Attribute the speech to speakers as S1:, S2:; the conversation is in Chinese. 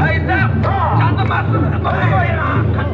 S1: 哎，三，全都打死，都给我来！